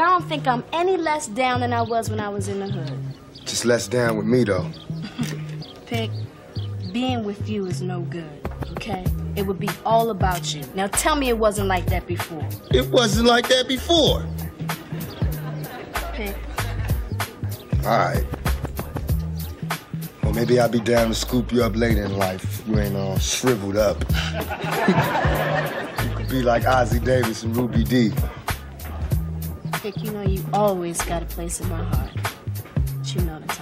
but I don't think I'm any less down than I was when I was in the hood. Just less down with me, though. Pick, being with you is no good, okay? It would be all about you. Now tell me it wasn't like that before. It wasn't like that before. Pick. All right. Well, maybe I'll be down to scoop you up later in life if you ain't all shriveled up. you could be like Ossie Davis and Ruby Dee. You know you always got a place in my heart. But you know the.